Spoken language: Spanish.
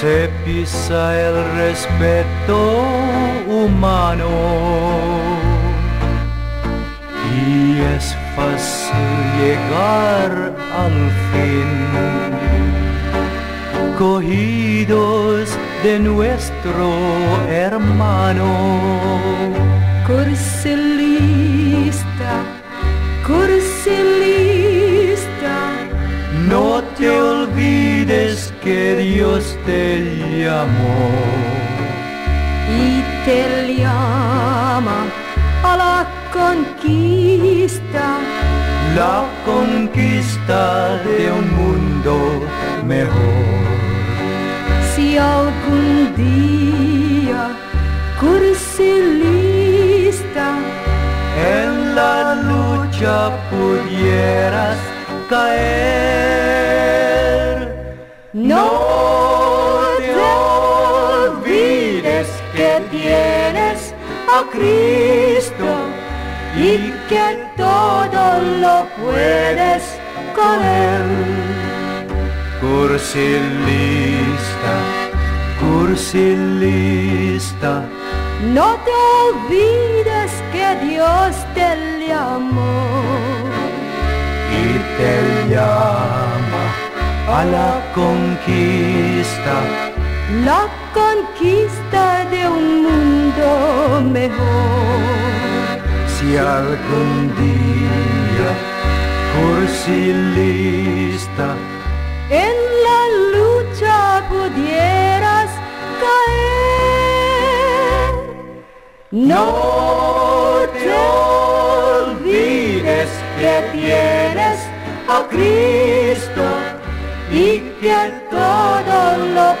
se pisa el respeto humano y es fácil llegar al fin, cogidos de nuestro hermano. Cursilista, cursilista, No te olvides que Dios te llamó. y te llama a la conquista. La conquista de un mundo mejor. Si algún día, cursilista, En la lucha pudieras caer. No te olvides que tienes a Cristo y que todo lo puedes con Él. Cursilista, cursilista, No te olvides que Dios te llamó a la conquista. la conquista de un mundo mejor. Si algún día, cursilista, En la lucha pudieras caer. No te olvides que tienes a Cristo que todo lo